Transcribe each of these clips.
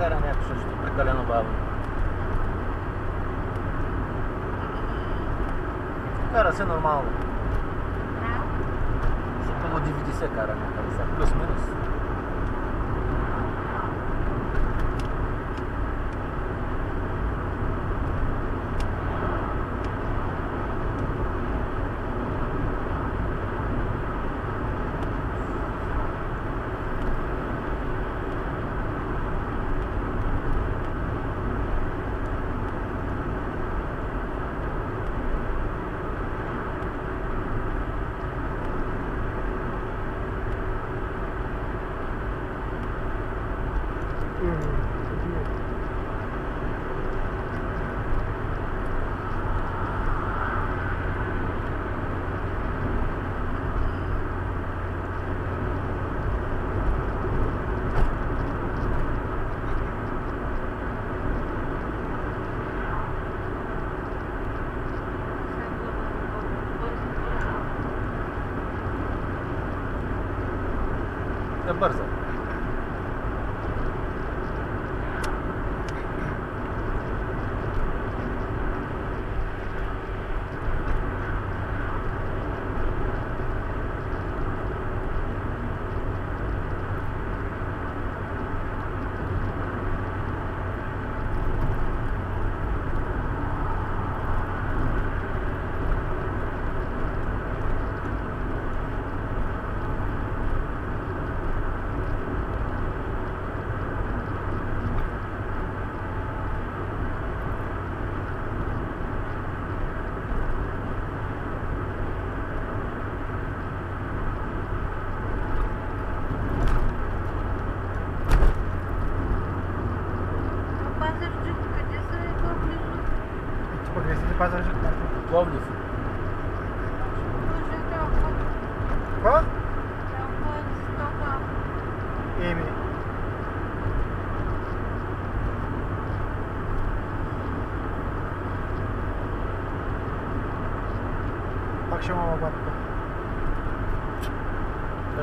кара някакво също прекалено бавно. Кара се нормално. С около 90 кара някъде сега,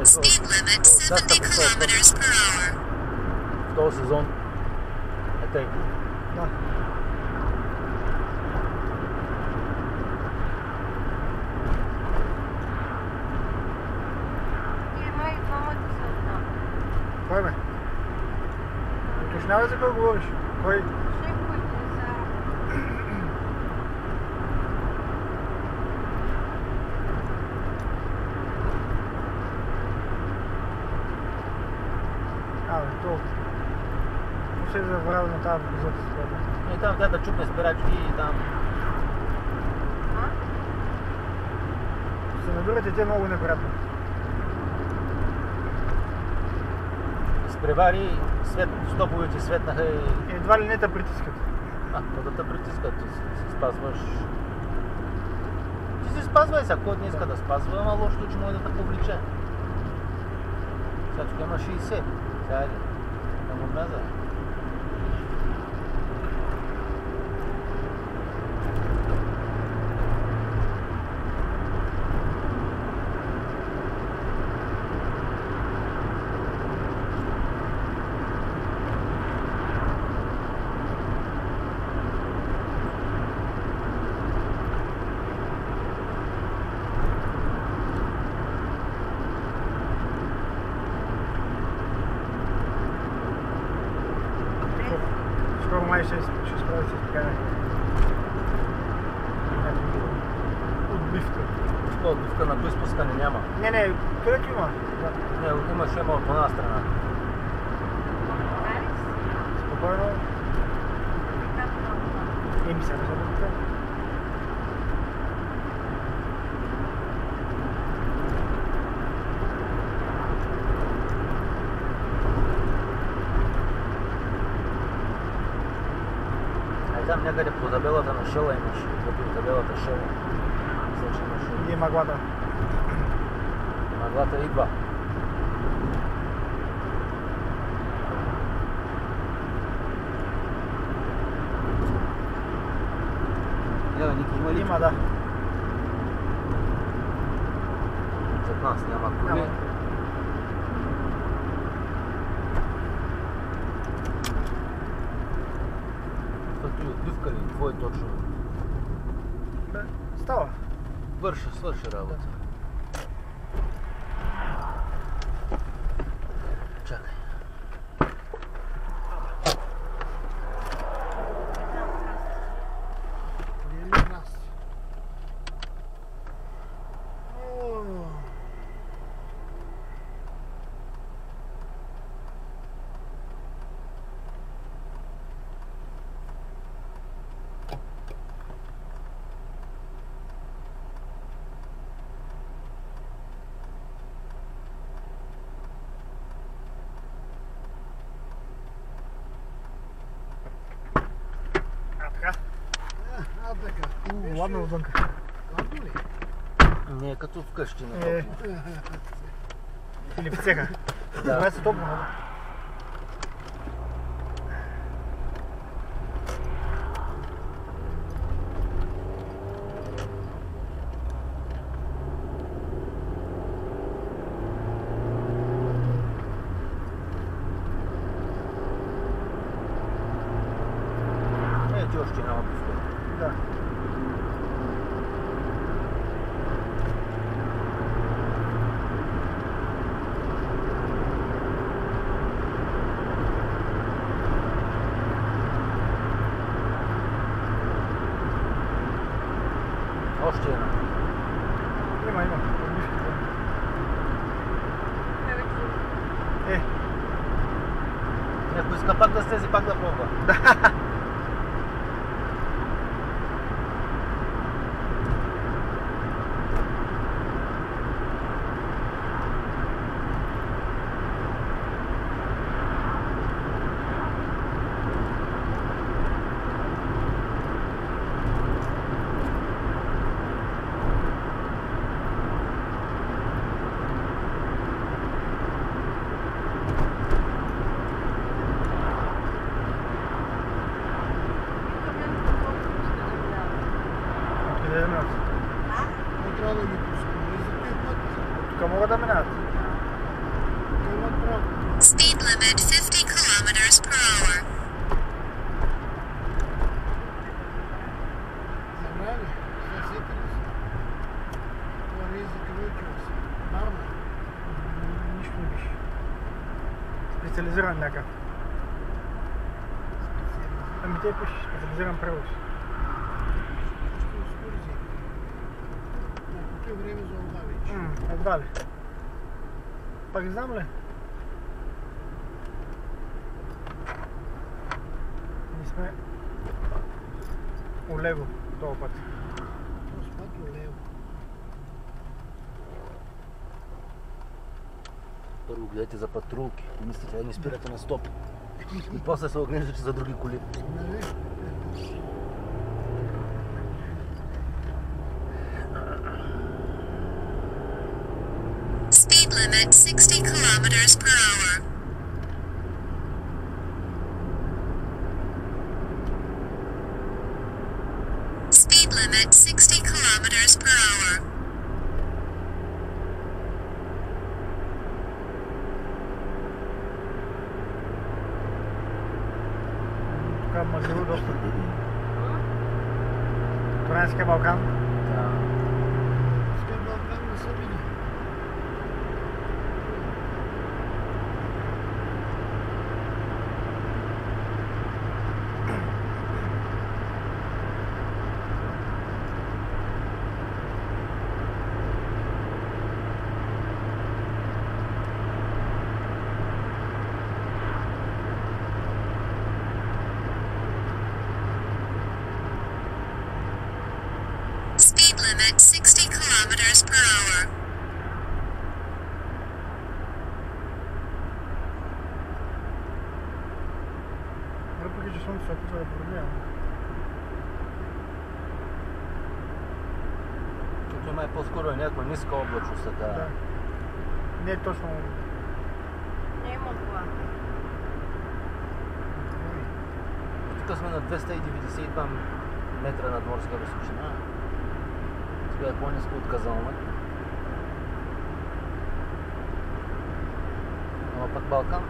Speed limit то- доста 70 висок път. kilometers per hour. В този сезон е тъй. Да. Ти май и двамата са там. Кой бе? Уточнявай за кой говориш. Какво се е забравил на тази визата с това? И там тя да чупне спирачки и там. А? Се набирате те много неприятно. Изпревари, свет, стоповете светнаха и... Едва ли не те притискат. А, то да те притискат, ти си, спазваш... Ти си спазвай сега, кой не иска да спазва, ама лошото, че може да те повлече. Сега тук има 60. Сега е, да му вляза. Отбивка на кои спускане няма. Не, не, където има. Не, имаше има от една страна. Спокойно. Еми сега А и там някъде по табелата на Шела имаш. Въпреки табелата Шела. И е маглата. Маглата идва. Ева, никой има ли? Има, да. Зад нас няма коли. Няма. 啊 Е, Плювка ли? Твой точно. Да. Става. Върши, свърши работа. Ладно ли? Не като вкъщи на Е. топло. Или в цеха. Да. Това е топло. още няма плювка. Да. Olsztyna. Nie ma, nie ma. Jak błyska pak na stezji, pak na połowa. странно как. Там где пишешь, специализированным превоз. Купи време за едва вече. Едва ли. Пак знам ли? Ние сме у този път. Този път у. Първо гледайте за патрулки. Мислите, да не спирате на стоп. И после се огнеждате за други коли. makaam, maar goed op. Franske makaam. Ja. Не е точно. Няма това. Тук сме на 292 метра над морска височина. Сега е по-низко от Казална. Ама пък Балкан.